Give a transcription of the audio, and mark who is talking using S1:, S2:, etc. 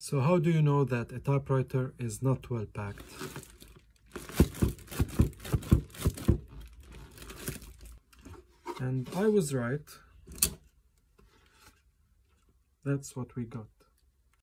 S1: So how do you know that a typewriter is not well packed? And I was right. That's what we got.